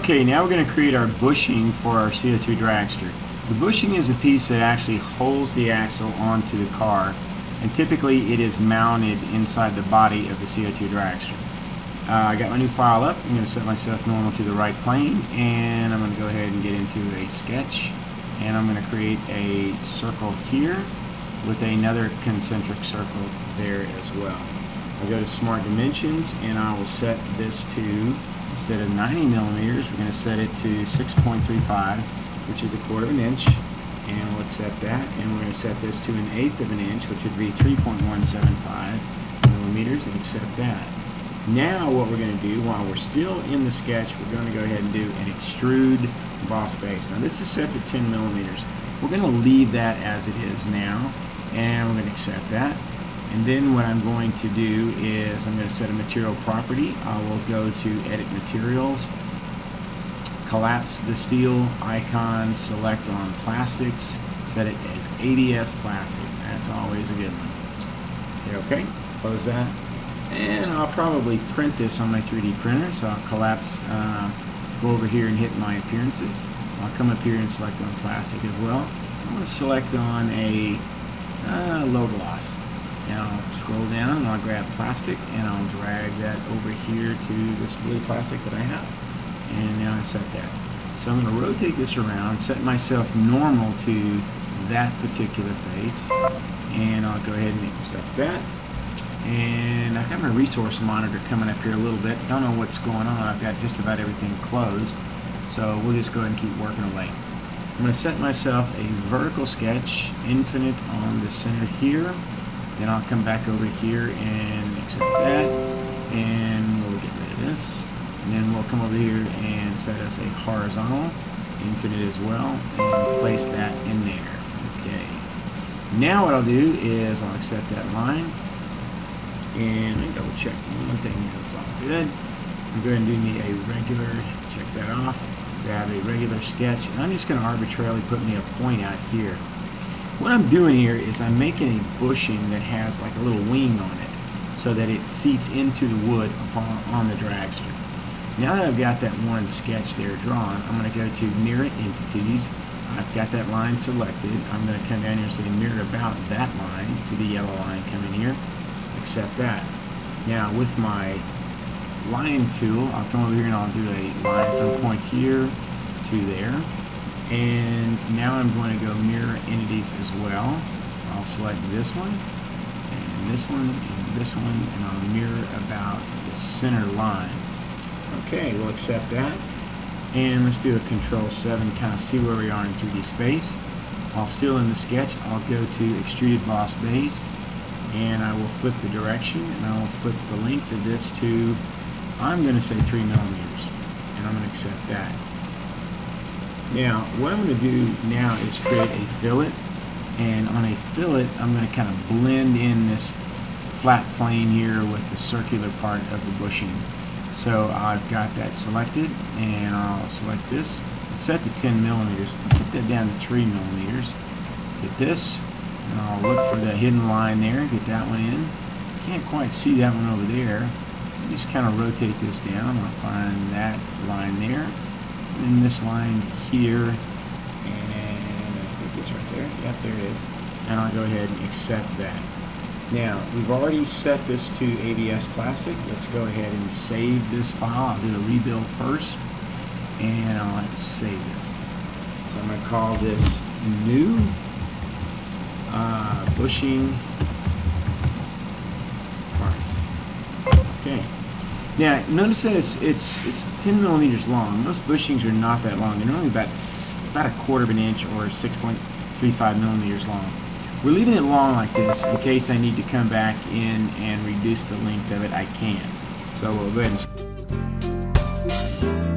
Okay, now we're going to create our bushing for our CO2 dragster. The bushing is a piece that actually holds the axle onto the car and typically it is mounted inside the body of the CO2 dragster. Uh, I got my new file up. I'm going to set myself normal to the right plane and I'm going to go ahead and get into a sketch and I'm going to create a circle here with another concentric circle there as well. I go to Smart Dimensions and I will set this to, instead of 90 millimeters, we're going to set it to 6.35, which is a quarter of an inch. And we'll accept that. And we're going to set this to an eighth of an inch, which would be 3.175 millimeters, and accept that. Now what we're going to do, while we're still in the sketch, we're going to go ahead and do an extrude boss base. Now this is set to 10 millimeters. We're going to leave that as it is now, and we're going to accept that. And then what I'm going to do is I'm going to set a material property. I will go to Edit Materials, collapse the steel icon, select on plastics, set it as ABS plastic. That's always a good one. Okay, close that. And I'll probably print this on my 3D printer, so I'll collapse, uh, go over here and hit my appearances. I'll come up here and select on plastic as well. I'm going to select on a uh, low gloss. And I'll scroll down and I'll grab plastic and I'll drag that over here to this blue plastic that I have. And now I've set that. So I'm going to rotate this around, set myself normal to that particular face. And I'll go ahead and accept that. And I have my resource monitor coming up here a little bit. Don't know what's going on. I've got just about everything closed. So we'll just go ahead and keep working away. I'm going to set myself a vertical sketch, infinite on the center here. Then I'll come back over here and accept that. And we'll get rid of this. And then we'll come over here and set us a horizontal, infinite as well, and place that in there. Okay. Now what I'll do is I'll accept that line. And I double check one thing. It's all good. I'm going to do me a regular, check that off, grab a regular sketch. And I'm just going to arbitrarily put me a point out here. What I'm doing here is I'm making a bushing that has like a little wing on it so that it seats into the wood upon, on the dragster. Now that I've got that one sketch there drawn, I'm going to go to Mirror Entities. I've got that line selected. I'm going to come down here and say Mirror About that line. See the yellow line coming here? Accept that. Now with my line tool, I'll come over here and I'll do a line from point here to there and now I'm going to go mirror entities as well. I'll select this one and this one and this one and I'll mirror about the center line. Okay we'll accept that. And let's do a control 7 kind of see where we are in 3D space. While still in the sketch I'll go to extruded boss base and I will flip the direction and I will flip the length of this to I'm going to say 3 millimeters and I'm going to accept that now, what I'm going to do now is create a fillet, and on a fillet, I'm going to kind of blend in this flat plane here with the circular part of the bushing. So I've got that selected, and I'll select this. Set to 10 millimeters. I'll set that down to 3 millimeters. Get this, and I'll look for the hidden line there, get that one in. Can't quite see that one over there. Just kind of rotate this down. I'll find that line there in this line here, and I think it's right there. Yep, there it is. And I'll go ahead and accept that. Now, we've already set this to ABS plastic. Let's go ahead and save this file. I'll do a rebuild first, and I'll save this. So I'm going to call this new uh, bushing parts. Okay. Now, notice that it's, it's, it's 10 millimeters long. Most bushings are not that long. They're only about, about a quarter of an inch or 6.35 millimeters long. We're leaving it long like this in case I need to come back in and reduce the length of it, I can. So we'll go ahead and...